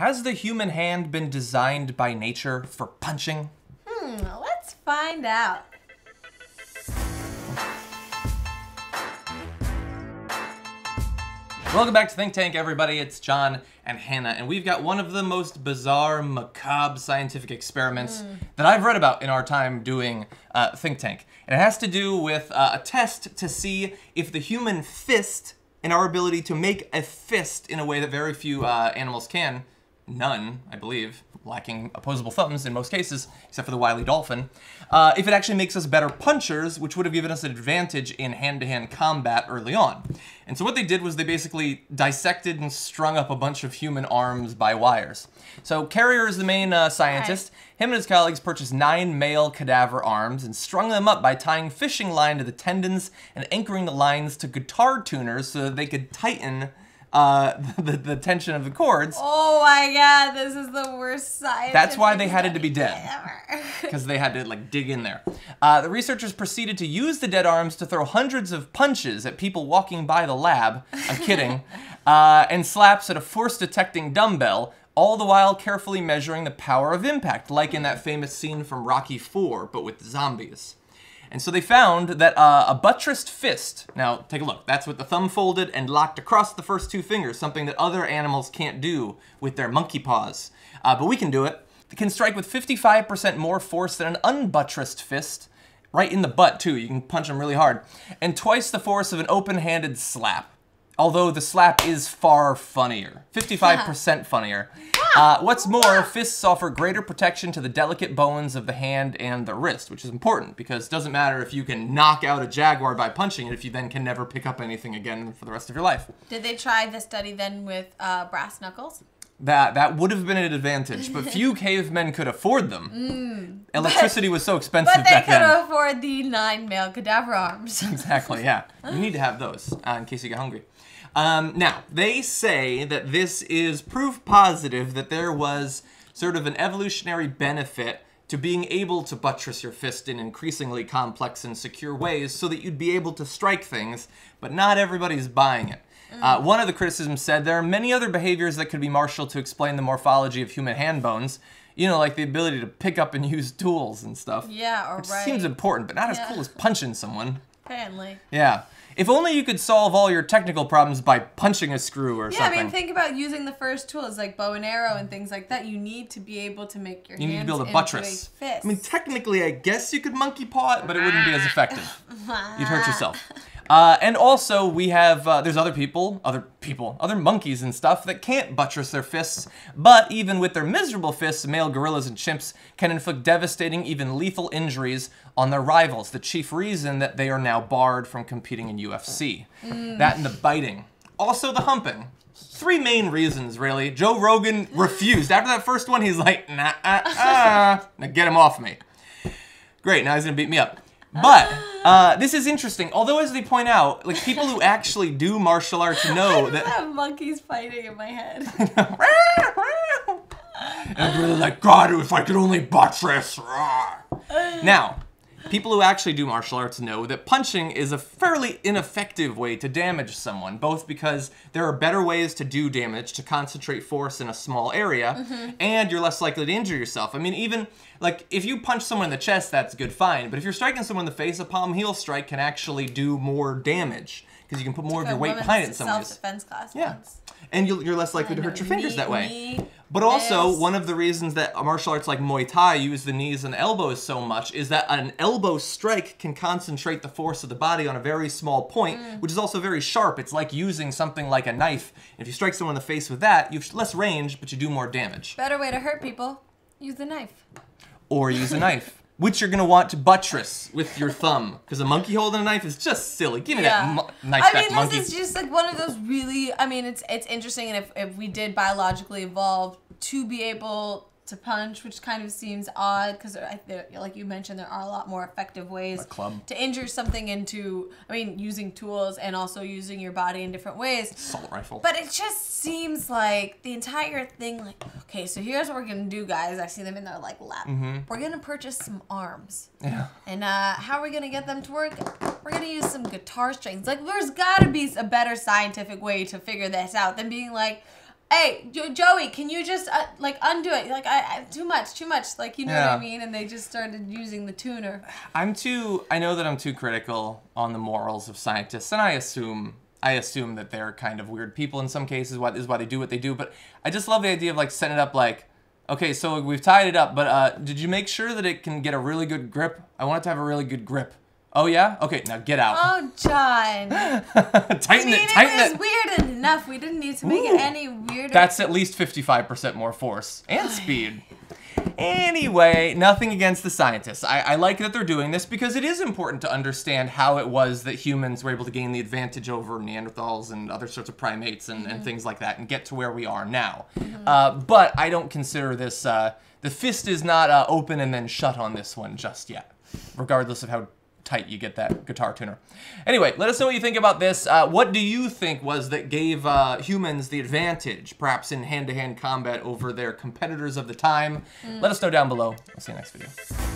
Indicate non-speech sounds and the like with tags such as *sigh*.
Has the human hand been designed by nature for punching? Hmm, let's find out. Welcome back to Think Tank, everybody. It's John and Hannah, and we've got one of the most bizarre, macabre scientific experiments that I've read about in our time doing uh, Think Tank. And it has to do with uh, a test to see if the human fist and our ability to make a fist in a way that very few uh, animals can, none, I believe, lacking opposable thumbs in most cases, except for the wily dolphin, uh, if it actually makes us better punchers, which would have given us an advantage in hand-to-hand combat early on. And so what they did was they basically dissected and strung up a bunch of human arms by wires. So Carrier is the main uh, scientist. Him and his colleagues purchased nine male cadaver arms and strung them up by tying fishing line to the tendons and anchoring the lines to guitar tuners so that they could tighten uh, *laughs* the, the tension of the cords. Oh my god, this is the worst science. That's why they had it to be dead. *laughs* because they had to like dig in there. Uh, the researchers proceeded to use the dead arms to throw hundreds of punches at people walking by the lab. I'm kidding. *laughs* Uh, and slaps at a force detecting dumbbell, all the while carefully measuring the power of impact, like in that famous scene from Rocky IV, but with zombies. And so they found that uh, a buttressed fist, now take a look, that's with the thumb folded and locked across the first two fingers, something that other animals can't do with their monkey paws. Uh, but we can do it. It can strike with 55% more force than an unbuttressed fist, right in the butt too, you can punch them really hard, and twice the force of an open-handed slap. Although the slap is far funnier, 55% funnier. Uh, what's more, fists offer greater protection to the delicate bones of the hand and the wrist, which is important because it doesn't matter if you can knock out a jaguar by punching it if you then can never pick up anything again for the rest of your life. Did they try the study then with uh, brass knuckles? That that would have been an advantage, but *laughs* few cavemen could afford them. Electricity was so expensive But they could then. afford the nine male cadaver arms. *laughs* Exactly, yeah. You need to have those uh, in case you get hungry. Um, now, they say that this is proof positive that there was sort of an evolutionary benefit to being able to buttress your fist in increasingly complex and secure ways so that you'd be able to strike things, but not everybody's buying it. Uh, one of the criticisms said there are many other behaviors that could be marshaled to explain the morphology of human hand bones. You know, like the ability to pick up and *laughs* use tools and stuff. yeah, or Which right. seems important, but not as cool as punching someone. Apparently. Yeah. If only you could solve all your technical problems by punching a screw or Yeah, something. Yeah, I mean, think about using the first tools like bow and arrow and things like that. You need to be able to make your you need to build a buttress. I mean, technically, I guess you could monkey paw it, but it wouldn't be as effective. *laughs* You'd hurt yourself. *laughs* Uh, and also, we have uh, there's other people, other people, other monkeys and stuff that can't buttress their fists. But even with their miserable fists, male gorillas and chimps can inflict devastating, even lethal injuries on their rivals. The chief reason that they are now barred from competing in UFC. That and the biting. Also, the humping. Three main reasons, really. Joe Rogan refused. After that first one, he's like, nah, uh, uh. *laughs* Now get him off me. Great, now he's gonna beat me up. But uh, this is interesting. Although, as they point out, like people who actually do martial arts *laughs* know I that. have monkeys fighting in my head. *laughs* and really like, God, if I could only buttress. now, people who actually do martial arts know that punching is a fairly ineffective way to damage someone, both because there are better ways to do damage, to concentrate force in a small area, mm-hmm. and you're less likely to injure yourself. I mean, even like if you punch someone in the chest, that's good, fine. But if you're striking someone in the face, a palm heel strike can actually do more damage because you can put more of your weight behind it in some ways. Self-defense class Yeah. once. And you'll, you're less likely to hurt your fingers knee- that way. knee, But also, this. one of the reasons that martial arts like Muay Thai use the knees and elbows so much is that an elbow strike can concentrate the force of the body on a very small point, Mm. which is also very sharp. It's like using something like a knife. If you strike someone in the face with that, you have less range, but you do more damage. Better way to hurt people: use the knife. Or use a knife, *laughs* which you're gonna want to buttress with your thumb, because a monkey holding a knife is just silly. Give me that mo- knife I back, mean, monkey. this is just like one of those really. I mean, it's it's interesting, and if if we did biologically evolve to be able to punch, which kind of seems odd because, like you mentioned, there are a lot more effective ways club. to injure something into. I mean, using tools and also using your body in different ways. Assault rifle. But it just seems like the entire thing, like, okay, so here's what we're gonna do, guys. I see them in their like lap. We're gonna purchase some arms. yeah. And uh, how are we gonna get them to work? We're gonna use some guitar strings. Like, there's gotta be a better scientific way to figure this out than being like, hey, Jo- Joey, can you just uh, like undo it? Like, I, I too much, too much. Like, you know what I mean? And they just started using the tuner. I'm too. I know that I'm too critical on the morals of scientists, and I assume I assume that they're kind of weird people in some cases. What is why they do what they do. But I just love the idea of like setting it up like. Okay, so we've tied it up, but uh, did you make sure that it can get a really good grip? I want it to have a really good grip. Oh yeah? Okay, now get out. Oh, John. *laughs* tighten I mean, it, it tighten was it. weird enough. We didn't need to make Ooh. it any weirder. That's at least 55% more force and speed. Anyway, nothing against the scientists. I, I like that they're doing this because it is important to understand how it was that humans were able to gain the advantage over Neanderthals and other sorts of primates and, and things like that and get to where we are now. Uh, but I don't consider this, uh, the fist is not uh, open and then shut on this one just yet, regardless of how tight you get that guitar tuner. Anyway, let us know what you think about this. Uh, what do you think was that gave uh, humans the advantage, perhaps in hand-to-hand combat over their competitors of the time? Let us know down below. I'll see you next video.